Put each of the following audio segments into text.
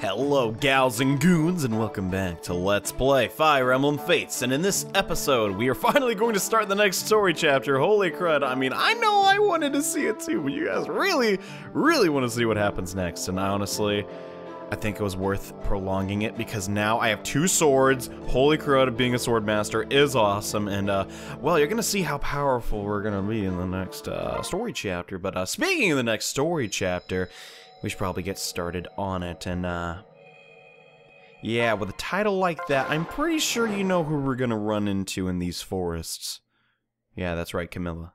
Hello, gals and goons, and welcome back to Let's Play Fire Emblem Fates. And in this episode, we are finally going to start the next story chapter. Holy crud, I mean, I know I wanted to see it too, but you guys really, really want to see what happens next. And I honestly, I think it was worth prolonging it because now I have two swords. Holy crud, being a sword master is awesome. And, uh, well, you're gonna see how powerful we're gonna be in the next, uh, story chapter. But, uh, speaking of the next story chapter, we should probably get started on it. And, uh, yeah, with a title like that, I'm pretty sure you know who we're gonna run into in these forests. Yeah, that's right, Camilla.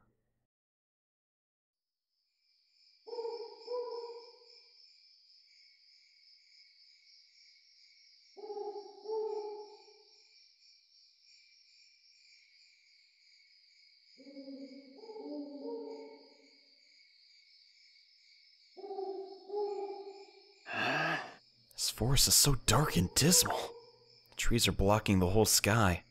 Forest is so dark and dismal. The trees are blocking the whole sky.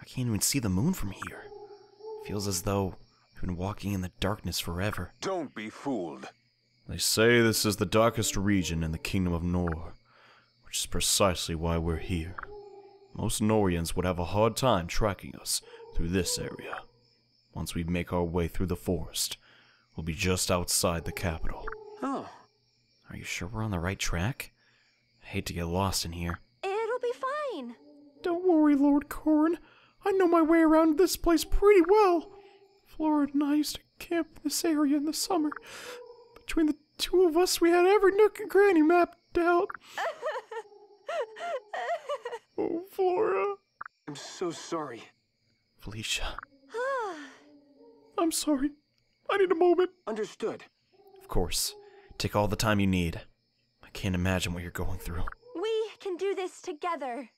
I can't even see the moon from here. It feels as though I've been walking in the darkness forever. Don't be fooled. They say this is the darkest region in the Kingdom of Nohr, which is precisely why we're here. Most Nohrians would have a hard time tracking us through this area. Once we make our way through the forest, we'll be just outside the capital. Oh, Are you sure we're on the right track? I hate to get lost in here. It'll be fine. Don't worry, Lord Corrin. I know my way around this place pretty well. Flora and I used to camp in this area in the summer. Between the two of us, we had every nook and cranny mapped out. oh, Flora. I'm so sorry. Felicia, I'm sorry. I need a moment. Understood. Of course. Take all the time you need. I can't imagine what you're going through. we can do this together.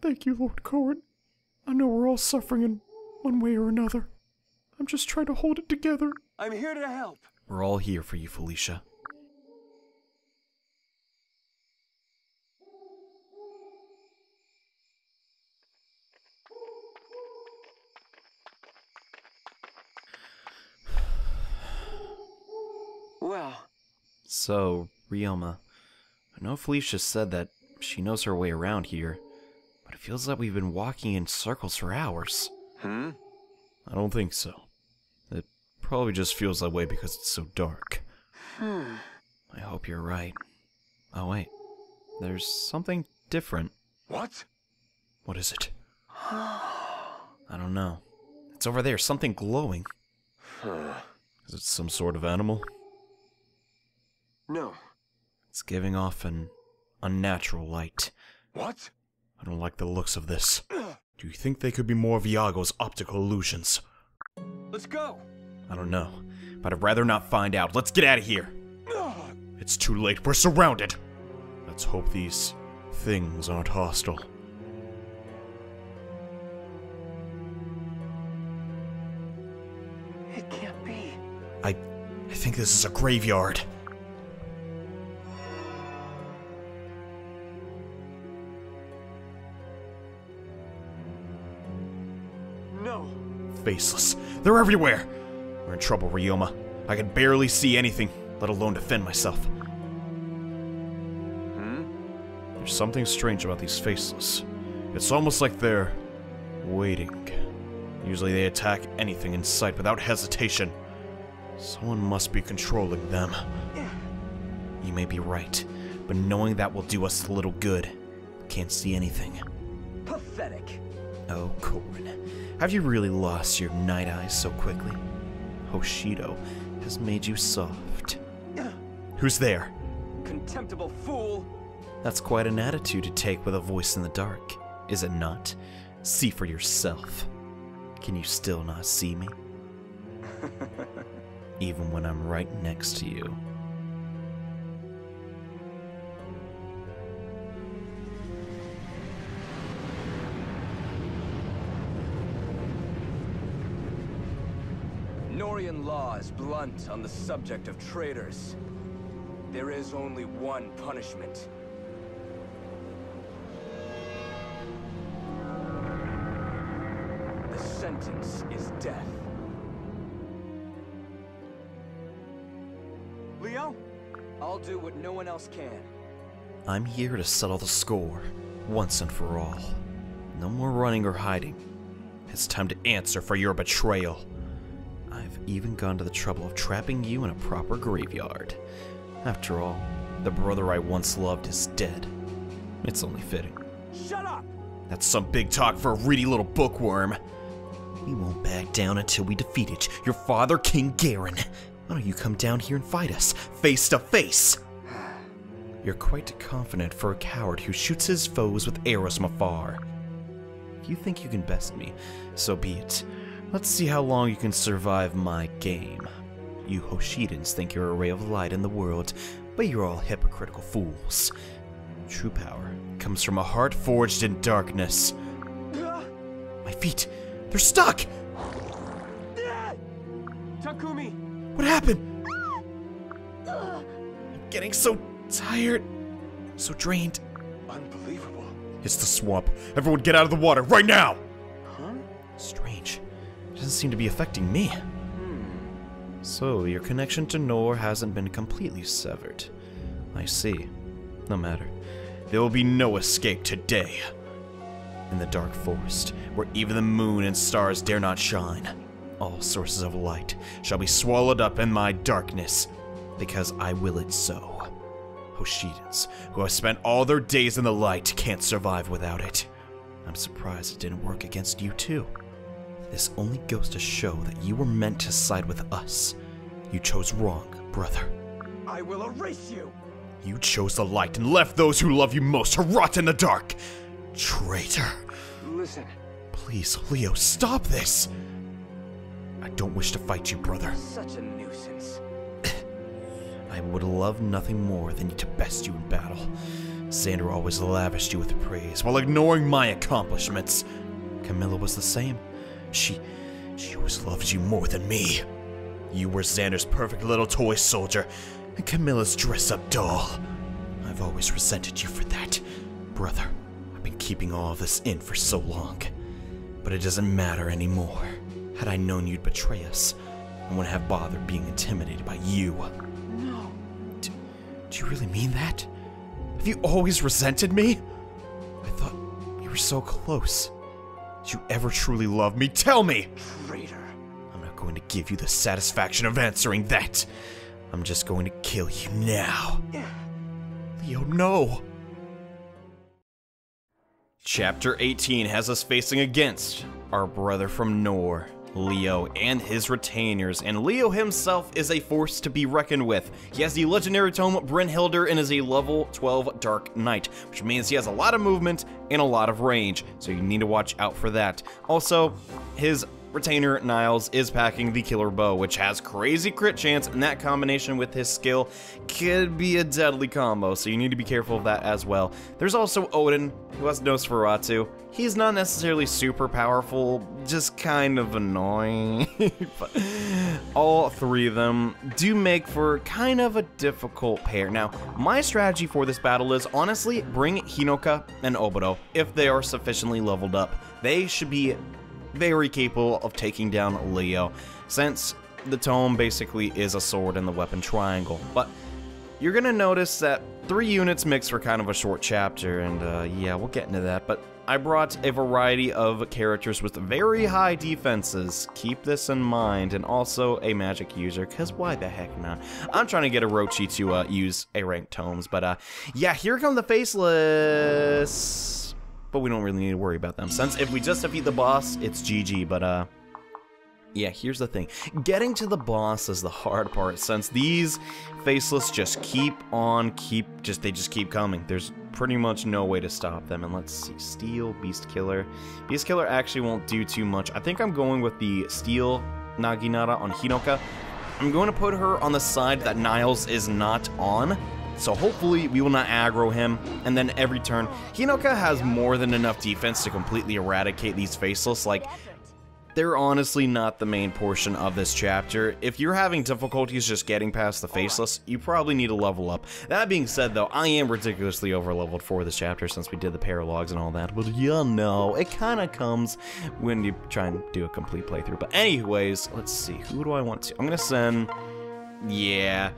Thank you, Lord Corrin. I know we're all suffering in one way or another. I'm just trying to hold it together. I'm here to help. We're all here for you, Felicia. Well, So, Ryoma, I know Felicia said that she knows her way around here, but it feels like we've been walking in circles for hours. hmm? I don't think so. It probably just feels that way because it's so dark. Hmm. I hope you're right. Oh, wait. There's something different. What? What is it? I don't know. It's over there, something glowing. Huh. Is it some sort of animal? No. It's giving off an unnatural light. What? I don't like the looks of this. Do you think they could be more of Iago's optical illusions? Let's go. I don't know, but I'd rather not find out. Let's get out of here. It's too late. We're surrounded. Let's hope these things aren't hostile. It can't be. I I think this is a graveyard. Faceless. They're everywhere. We're in trouble, Ryoma. I can barely see anything, let alone defend myself. Hmm? There's something strange about these faceless. It's almost like they're waiting. Usually they attack anything in sight without hesitation. Someone must be controlling them. You may be right, but knowing that will do us little good. Can't see anything. Pathetic. Oh, Corrin, have you really lost your night eyes so quickly? Hoshido has made you soft. Who's there? Contemptible fool. That's quite an attitude to take with a voice in the dark, is it not? See for yourself. Can you still not see me? Even when I'm right next to you. Nohrian law is blunt on the subject of traitors. There is only one punishment. The sentence is death. Leo, I'll do what no one else can. I'm here to settle the score, once and for all. No more running or hiding. It's time to answer for your betrayal. I've even gone to the trouble of trapping you in a proper graveyard. After all, the brother I once loved is dead. It's only fitting. Shut up! That's some big talk for a reedy little bookworm. We won't back down until we defeat it. Your father, King Garon. Why don't you come down here and fight us, face to face? You're quite confident for a coward who shoots his foes with arrows from afar. If you think you can best me, so be it. Let's see how long you can survive my game. You Hoshidans think you're a ray of light in the world, but you're all hypocritical fools. True power comes from a heart forged in darkness. My feet, they're stuck! Takumi! What happened? I'm getting so tired, so drained. Unbelievable. It's the swamp. Everyone get out of the water right now! Huh? Strange. Doesn't seem to be affecting me. So, your connection to Nohr hasn't been completely severed. I see. No matter. There will be no escape today. In the dark forest, where even the moon and stars dare not shine, all sources of light shall be swallowed up in my darkness, because I will it so. Hoshidans, who have spent all their days in the light, can't survive without it. I'm surprised it didn't work against you too. This only goes to show that you were meant to side with us. You chose wrong, brother. I will erase you! You chose the light and left those who love you most to rot in the dark. Traitor. Listen, Please, Leo, stop this. I don't wish to fight you, brother. such a nuisance. I would love nothing more than to best you in battle. Xander always lavished you with praise while ignoring my accomplishments. Camilla was the same. She. she always loved you more than me. You were Xander's perfect little toy soldier, and Camilla's dress up doll. I've always resented you for that. Brother, I've been keeping all of this in for so long. But it doesn't matter anymore. Had I known you'd betray us, I wouldn't have bothered being intimidated by you. No. Do, do you really mean that? Have you always resented me? I thought you were so close. Did you ever truly love me? Tell me! Traitor. I'm not going to give you the satisfaction of answering that. I'm just going to kill you now. Leo, no! Chapter 18 has us facing against our brother from Nohr, Leo, and his retainers, and Leo himself is a force to be reckoned with. He has the legendary tome Brynhildr and is a level 12 Dark Knight, which means he has a lot of movement and a lot of range, so you need to watch out for that. Also, his Retainer Niles is packing the Killer Bow, which has crazy crit chance, and that combination with his skill could be a deadly combo, so you need to be careful of that as well. There's also Odin, who has Nosferatu. He's not necessarily super powerful, just kind of annoying. but all three of them do make for kind of a difficult pair. Now, my strategy for this battle is honestly bring Hinoka and Obito if they are sufficiently leveled up. They should be very capable of taking down Leo, since the tome basically is a sword in the weapon triangle. But you're gonna notice that three units mix for kind of a short chapter, and uh, yeah, we'll get into that. But I brought a variety of characters with very high defenses. Keep this in mind, and also a magic user, because why the heck not? I'm trying to get a Orochi to uh, use a ranked tomes, but uh, yeah, here come the faceless but we don't really need to worry about them. Since if we just defeat the boss, it's GG, but uh, yeah, here's the thing. Getting to the boss is the hard part, since these faceless just keep on, keep, just, they just keep coming. There's pretty much no way to stop them, and let's see, Steel, Beast Killer. Beast Killer actually won't do too much. I think I'm going with the Steel Naginata on Hinoka. I'm going to put her on the side that Niles is not on, so hopefully we will not aggro him, and then every turn, Hinoka has more than enough defense to completely eradicate these faceless, like, they're honestly not the main portion of this chapter. If you're having difficulties just getting past the faceless, you probably need to level up. That being said though, I am ridiculously overleveled for this chapter since we did the paralogs and all that, but you know, it kinda comes when you try and do a complete playthrough. But anyways, let's see, who do I want to? I'm gonna send, yeah...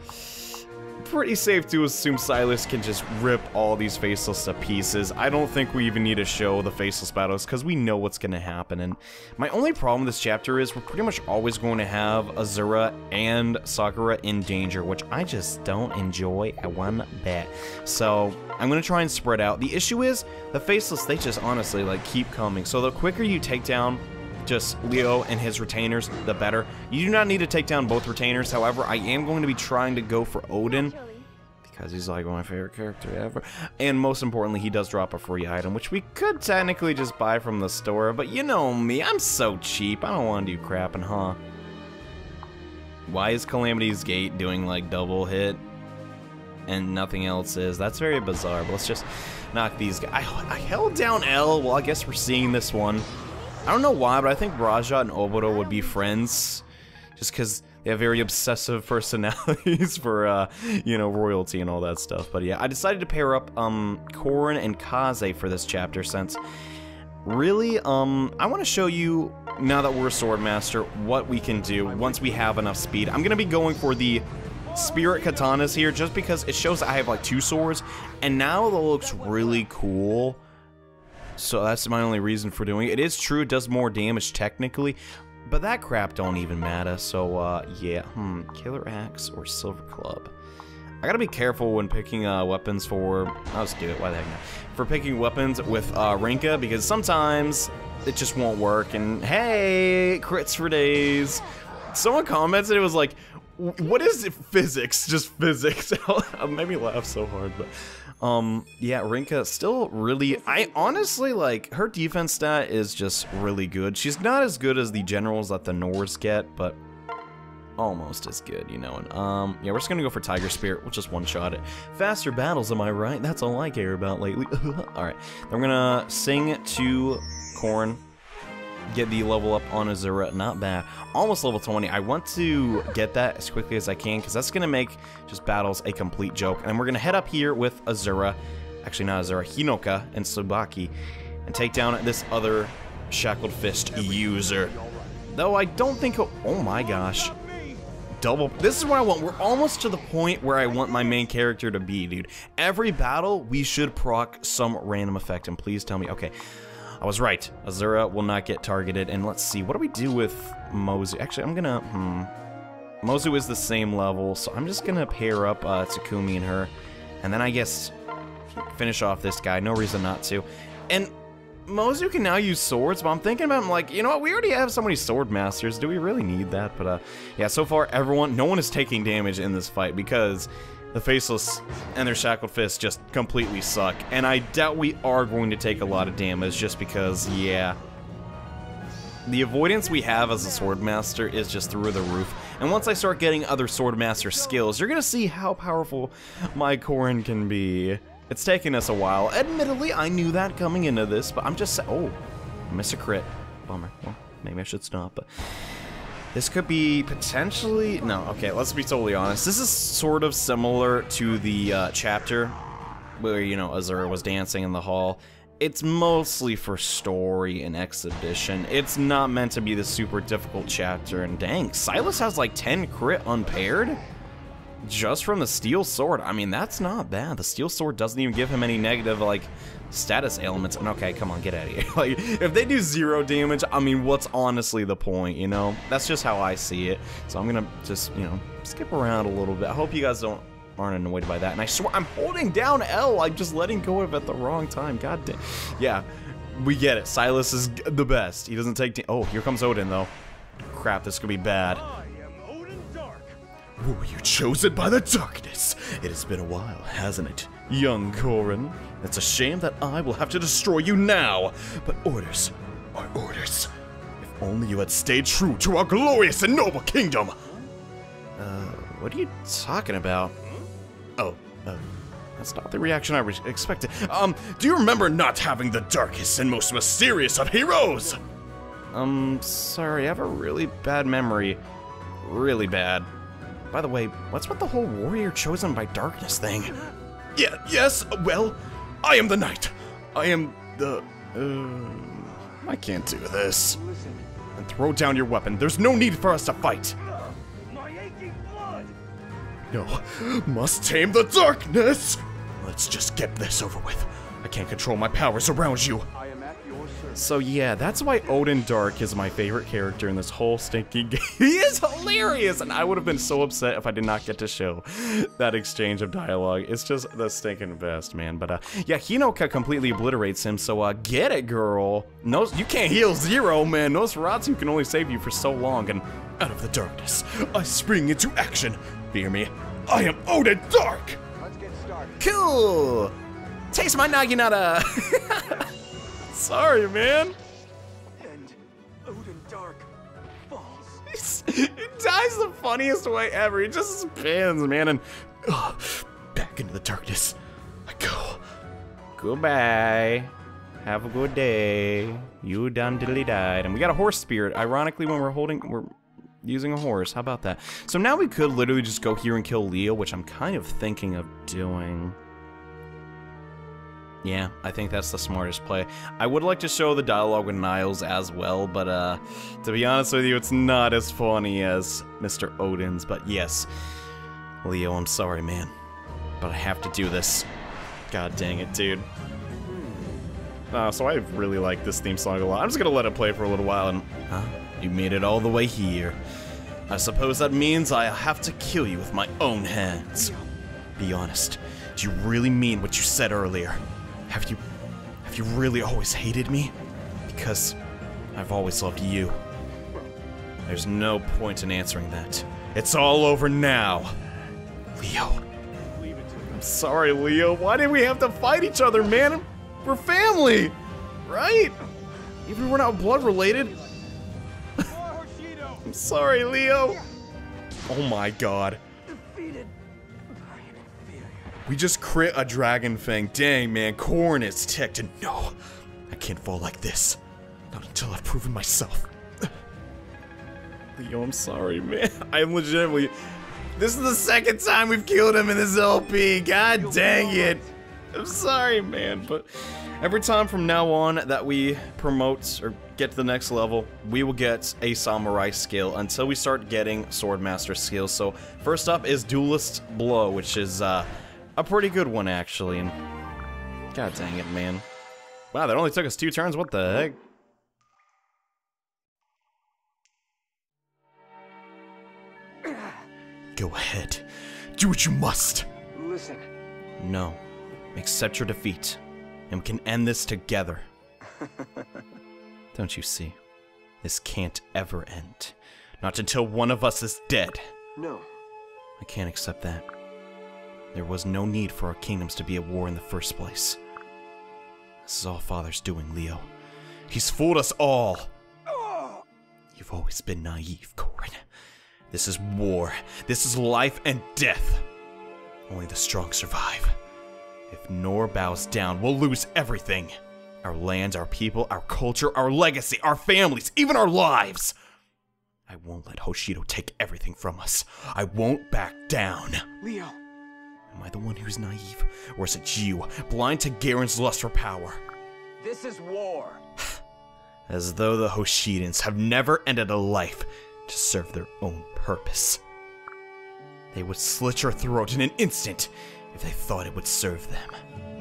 pretty safe to assume Silas can just rip all these Faceless to pieces. I don't think we even need to show the Faceless battles because we know what's going to happen. And my only problem with this chapter is we're pretty much always going to have Azura and Sakura in danger, which I just don't enjoy one bit. So I'm going to try and spread out. The issue is the Faceless, they just honestly like keep coming. So the quicker you take down just Leo and his retainers, the better. You do not need to take down both retainers. However, I am going to be trying to go for Odin because he's like my favorite character ever. And most importantly, he does drop a free item, which we could technically just buy from the store, but you know me, I'm so cheap. I don't want to do crapping, huh? Why is Calamity's Gate doing like double hit and nothing else is? That's very bizarre, but let's just knock these guys. I, I held down L, well I guess we're seeing this one. I don't know why, but I think Raja and Oboro would be friends. Just because they have very obsessive personalities for, uh, you know, royalty and all that stuff. But yeah, I decided to pair up um, Corrin and Kaze for this chapter since really, um, I want to show you, now that we're Swordmaster, what we can do once we have enough speed. I'm going to be going for the Spirit Katanas here just because it shows I have like two swords, and now it looks really cool. So that's my only reason for doing it. It is true, it does more damage technically, but that crap don't even matter. So, uh, yeah, hmm, Killer Axe or Silver Club. I gotta be careful when picking uh, weapons for. I'll just do it. Why the heck not? For picking weapons with uh, Rinkah because sometimes it just won't work. And hey, crits for days. Someone commented it was like, "What is it, physics? Just physics?" it made me laugh so hard, but. Um, yeah, Rinkah still really, I honestly, like, her defense stat is just really good. She's not as good as the generals that the Norse get, but almost as good, you know. And, um, yeah, we're just gonna go for Tiger Spirit. We'll just one-shot it. Faster battles, am I right? That's all I care about lately. Alright, then we're gonna sing to Corrin get the level up on Azura. Not bad. Almost level 20. I want to get that as quickly as I can because that's going to make just battles a complete joke. And we're going to head up here with Azura. Actually, not Azura. Hinoka and Tsubaki. And take down this other Shackled Fist user. Though I don't think... Oh my gosh. Double... This is what I want. We're almost to the point where I want my main character to be, dude. Every battle, we should proc some random effect. And please tell me... Okay. I was right. Azura will not get targeted. And let's see, what do we do with Mozu? Actually, I'm gonna, hmm. Mozu is the same level, so I'm just gonna pair up uh, Takumi and her. And then I guess finish off this guy. No reason not to. And Mozu can now use swords, but I'm thinking about, I'm like, you know what, we already have so many sword masters. Do we really need that? But, uh, yeah, so far, everyone, no one is taking damage in this fight because the Faceless and their Shackled Fists just completely suck. And I doubt we are going to take a lot of damage just because, yeah. The avoidance we have as a Swordmaster is just through the roof. And once I start getting other Swordmaster skills, you're gonna see how powerful my Corrin can be. It's taken us a while. Admittedly, I knew that coming into this, but I'm just... Oh, I miss a crit. Bummer. Well, maybe I should stop, but... This could be potentially... No, okay, let's be totally honest. This is sort of similar to the uh, chapter where, you know, Azura was dancing in the hall. It's mostly for story and exhibition. It's not meant to be the super difficult chapter. And dang, Silas has like 10 crit unpaired? Just from the steel sword. I mean, that's not bad. The steel sword doesn't even give him any negative, like, status ailments. And okay, come on, get out of here. like, if they do zero damage, I mean, what's honestly the point, you know? That's just how I see it. So I'm gonna just, you know, skip around a little bit. I hope you guys don't aren't annoyed by that. And I swear, I'm holding down L. I'm just letting go of it at the wrong time. God damn. Yeah, we get it. Silas is the best. He doesn't take... Oh, here comes Odin, though. Crap, this could be bad. Were you chosen by the darkness? It has been a while, hasn't it, young Corrin? It's a shame that I will have to destroy you now, but orders are orders. If only you had stayed true to our glorious and noble kingdom! Uh, what are you talking about? Oh, uh, that's not the reaction I expected. Um, do you remember not having the darkest and most mysterious of heroes? Um, sorry, I have a really bad memory. Really bad. By the way, what's with the whole warrior chosen by darkness thing? Yeah, yes, well, I am the knight. I am the, uh, I can't do this. And throw down your weapon. There's no need for us to fight. No, must tame the darkness! Let's just get this over with. I can't control my powers around you. So yeah, that's why Odin Dark is my favorite character in this whole stinking game. he is hilarious, and I would have been so upset if I did not get to show that exchange of dialogue. It's just the stinking best, man. But uh, yeah, Hinoka completely obliterates him. So uh, get it, girl. No, you can't heal zero, man. Nosferatu can only save you for so long. And out of the darkness, I spring into action. Fear me, I am Odin Dark. Let's get started. Cool. Taste my naginata. Sorry, man. And Odin Dark falls. he dies the funniest way ever. He just spins, man, and ugh, back into the darkness I go. Goodbye. Have a good day. You done diddly died. And we got a horse spirit. Ironically, when we're holding, we're using a horse. How about that? So now we could literally just go here and kill Leo, which I'm kind of thinking of doing. Yeah, I think that's the smartest play. I would like to show the dialogue with Niles as well, but uh, to be honest with you, it's not as funny as Mr. Odin's. But yes, Leo, I'm sorry, man, but I have to do this. God dang it, dude. Uh, so I really like this theme song a lot. I'm just gonna let it play for a little while and... Huh? You made it all the way here. I suppose that means I have to kill you with my own hands. Be honest, do you really mean what you said earlier? Have you... have you really always hated me? Because I've always loved you. There's no point in answering that. It's all over now. Leo. I'm sorry, Leo. Why did we have to fight each other, man? We're family, right? Even if we're not blood related. I'm sorry, Leo. Oh my god. We just crit a dragon fang. Dang, man. Corrin is ticked. And no, I can't fall like this. Not until I've proven myself. Leo, I'm sorry, man. I'm legitimately. This is the second time we've killed him in this LP. God dang it. I'm sorry, man, but every time from now on that we promote or get to the next level, we will get a samurai skill until we start getting swordmaster skills. So first up is duelist blow, which is uh, a pretty good one actually. And god dang it, man! Wow, that only took us two turns. What the heck? Go ahead, do what you must. Listen, No. Accept your defeat, and we can end this together. Don't you see? This can't ever end. Not until one of us is dead. no. I can't accept that. There was no need for our kingdoms to be at war in the first place. This is all Father's doing, Leo. He's fooled us all. You've always been naive, Corrin. This is war. This is life and death. Only the strong survive. If Nohr bows down, we'll lose everything. Our lands, our people, our culture, our legacy, our families, even our lives. I won't let Hoshido take everything from us. I won't back down. Leo, Am I the one who's naive? Or is it you, blind to Garon's lust for power? this is war. As though the Hoshidans have never ended a life to serve their own purpose. They would slit your throat in an instant if they thought it would serve them.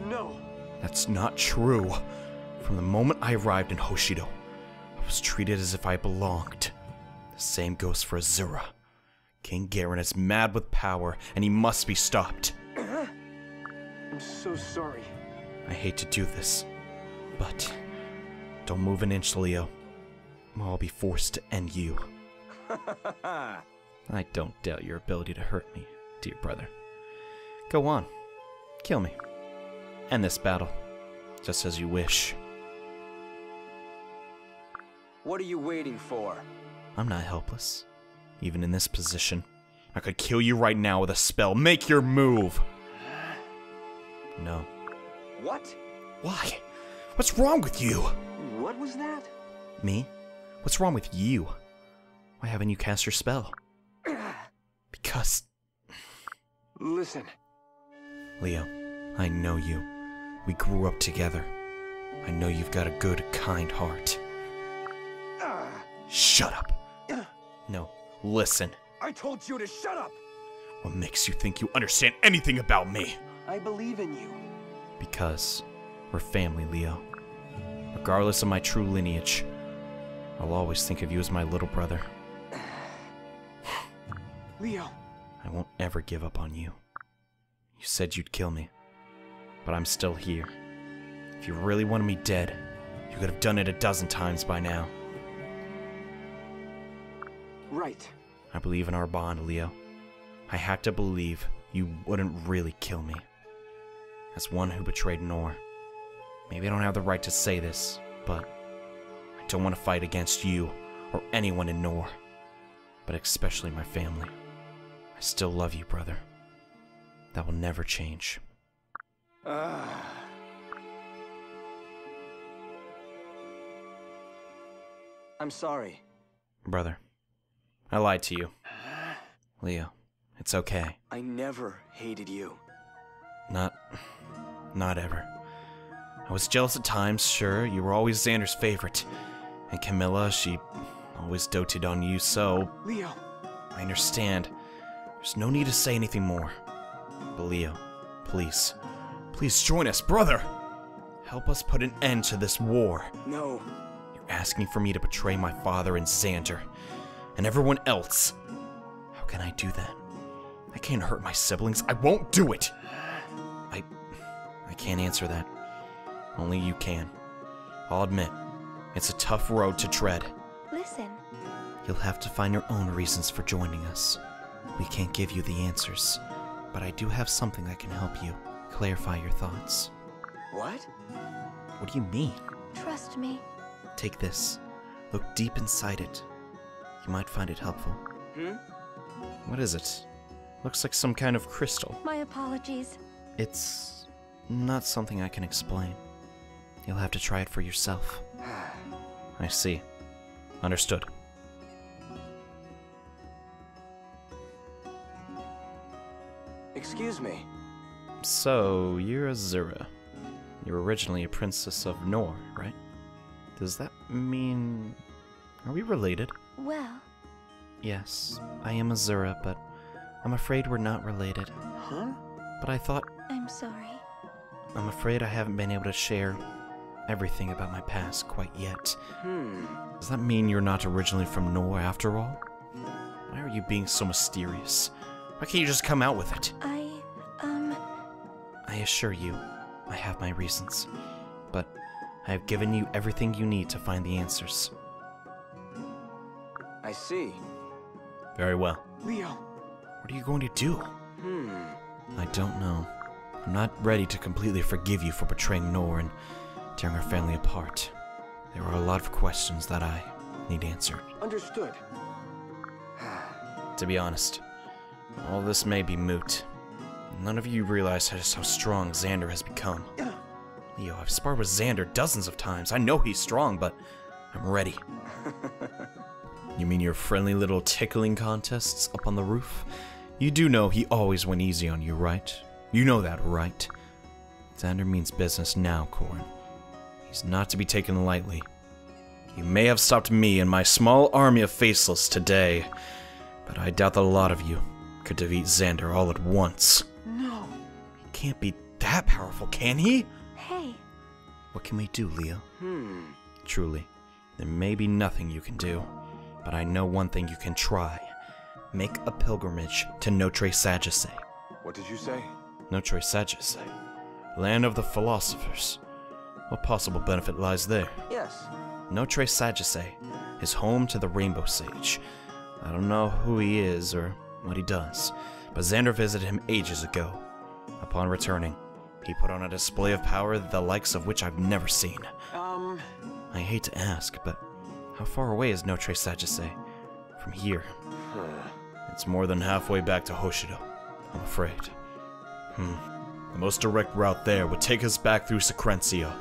No. That's not true. From the moment I arrived in Hoshido, I was treated as if I belonged. The same goes for Azura. King Garon is mad with power, and he must be stopped. I'm so sorry. I hate to do this, but don't move an inch, Leo. or I'll be forced to end you. I don't doubt your ability to hurt me, dear brother. Go on, kill me. End this battle, just as you wish. What are you waiting for? I'm not helpless. Even in this position, I could kill you right now with a spell. Make your move! No. What? Why? What's wrong with you? What was that? Me? What's wrong with you? Why haven't you cast your spell? Because, Listen, Leo, I know you. We grew up together. I know you've got a good, kind heart. Shut up. No, listen. I told you to shut up. What makes you think you understand anything about me? I believe in you. Because we're family, Leo. Regardless of my true lineage, I'll always think of you as my little brother. Leo. I won't ever give up on you. You said you'd kill me, but I'm still here. If you really wanted me dead, you could have done it a dozen times by now. Right. I believe in our bond, Leo. I had to believe you wouldn't really kill me. As one who betrayed Nohr. Maybe I don't have the right to say this, but I don't want to fight against you or anyone in Nohr, but especially my family. I still love you, brother. That will never change. Ah. I'm sorry. Brother, I lied to you. Leo, it's okay. I never hated you. Not. Not ever. I was jealous at times, sure. You were always Xander's favorite. And Camilla, she always doted on you, so Leo. I understand. There's no need to say anything more. But Leo, please, please join us, brother! Help us put an end to this war. No. You're asking for me to betray my father and Xander, and everyone else. How can I do that? I can't hurt my siblings. I won't do it! I. I can't answer that. Only you can. I'll admit, it's a tough road to tread. Listen, You'll have to find your own reasons for joining us. We can't give you the answers, but I do have something that can help you clarify your thoughts. What? What do you mean? trust me. Take this. Look deep inside it. You might find it helpful. Hmm? What is it? Looks like some kind of crystal. My apologies. It's not something I can explain. You'll have to try it for yourself. I see. Understood. Excuse me. So, you're Azura. You're originally a princess of Nohr, right? Does that mean. Are we related? Well, Yes, I am Azura, but I'm afraid we're not related. Huh? But I thought. I'm sorry. I'm afraid I haven't been able to share everything about my past quite yet. Hmm. Does that mean you're not originally from Nohr after all? Why are you being so mysterious? Why can't you just come out with it? I, um, I assure you, I have my reasons. But I have given you everything you need to find the answers. I see. Very well. Leo. What are you going to do? Hmm. I don't know. I'm not ready to completely forgive you for betraying Nohr and tearing our family apart. There are a lot of questions that I need answered. Understood. To be honest, all this may be moot. None of you realize just how strong Xander has become. Leo, I've sparred with Xander dozens of times. I know he's strong, but I'm ready. you mean your friendly little tickling contests up on the roof? You do know he always went easy on you, right? You know that, right? Xander means business now, Corrin. He's not to be taken lightly. You may have stopped me and my small army of faceless today, but I doubt that a lot of you could defeat Xander all at once. No. He can't be that powerful, can he? hey, What can we do, Leo? Hmm. Truly, there may be nothing you can do, but I know one thing you can try. Make a pilgrimage to Notre Sagesse. What did you say? Notre Sagesse, land of the philosophers. What possible benefit lies there? Yes. No Notre Sagesse is home to the Rainbow Sage. I don't know who he is or what he does, but Xander visited him ages ago. Upon returning, he put on a display of power the likes of which I've never seen. Um. I hate to ask, but how far away is No Notre Sagesse from here? It's more than halfway back to Hoshido, I'm afraid. Hmm. The most direct route there would take us back through Cyrkensia,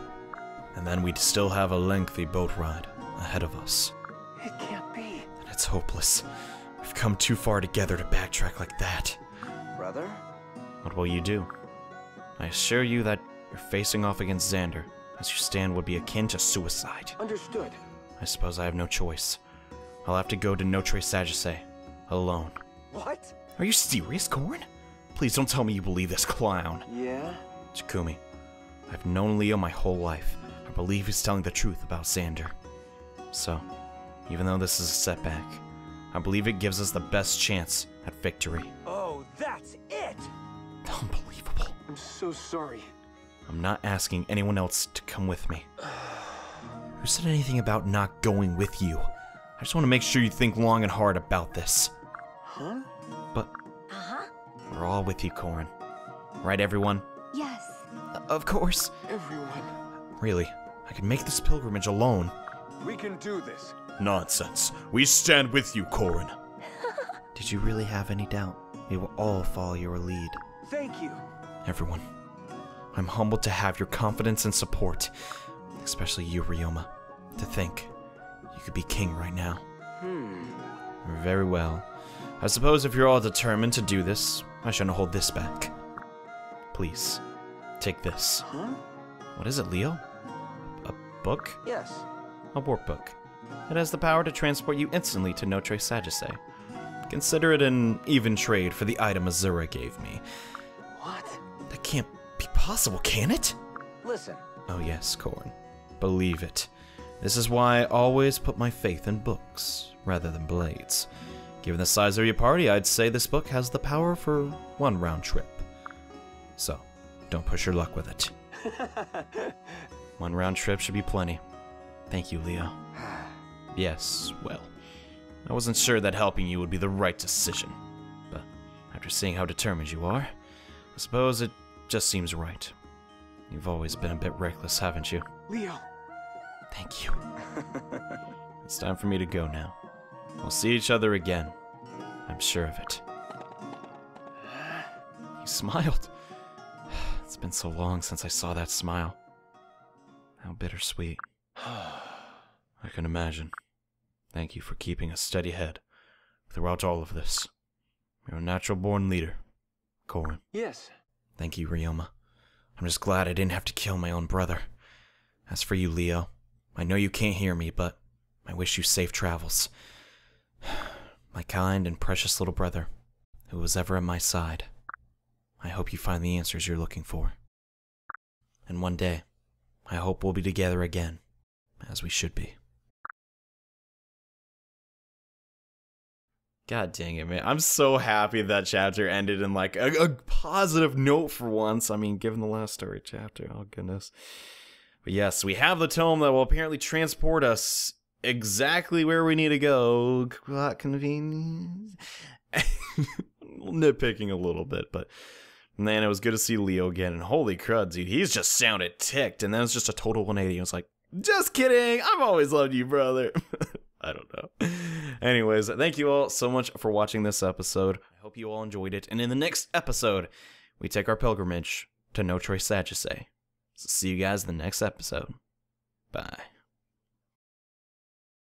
and then we'd still have a lengthy boat ride ahead of us. It can't be. And it's hopeless. We've come too far together to backtrack like that. Brother? What will you do? I assure you that you're facing off against Xander, as you stand would be akin to suicide. Understood. I suppose I have no choice. I'll have to go to Notre Sagesse alone. What? Are you serious, Corrin? Please don't tell me you believe this clown. Yeah? Takumi, I've known Leo my whole life. I believe he's telling the truth about Xander. So, even though this is a setback, I believe it gives us the best chance at victory. Oh, that's it! Unbelievable. I'm so sorry. I'm not asking anyone else to come with me. Who said anything about not going with you? I just want to make sure you think long and hard about this. Huh? But we're all with you, Corrin. Right, everyone? Yes. Of course. Everyone. Really, I can make this pilgrimage alone. We can do this. Nonsense. We stand with you, Corrin. Did you really have any doubt? We will all follow your lead. Thank you. Everyone, I'm humbled to have your confidence and support, especially you, Ryoma. To think you could be king right now. Hmm. Very well. I suppose if you're all determined to do this, I shouldn't hold this back. Please, take this. Huh? What is it, Leo? A book? Yes. A warp book. It has the power to transport you instantly to Notre Sagesse. Consider it an even trade for the item Azura gave me. What? That can't be possible, can it? Listen. Oh, yes, Corrin. Believe it. This is why I always put my faith in books rather than blades. Given the size of your party, I'd say this book has the power for one round trip. So, don't push your luck with it. one round trip should be plenty. Thank you, Leo. Yes, well, I wasn't sure that helping you would be the right decision. But after seeing how determined you are, I suppose it just seems right. You've always been a bit reckless, haven't you? Leo. Thank you. it's time for me to go now. We'll see each other again. I'm sure of it. He smiled. It's been so long since I saw that smile. How bittersweet. I can imagine. Thank you for keeping a steady head throughout all of this. You're a natural born leader, Corrin. Yes. Thank you, Ryoma. I'm just glad I didn't have to kill my own brother. As for you, Leo, I know you can't hear me, but I wish you safe travels. My kind and precious little brother, who was ever at my side. I hope you find the answers you're looking for. And one day, I hope we'll be together again, as we should be. God dang it, man. I'm so happy that chapter ended in like a, a positive note for once. I mean, given the last story chapter, oh goodness. But yes, we have the tome that will apparently transport us exactly where we need to go. Plot convenience. Nitpicking a little bit, but man, it was good to see Leo again. And holy crud, dude, he's just sounded ticked. And that was just a total 180. I was like, just kidding. I've always loved you, brother. I don't know. Anyways, thank you all so much for watching this episode. I hope you all enjoyed it. And in the next episode, we take our pilgrimage to Notre Sagesse. So see you guys in the next episode. Bye.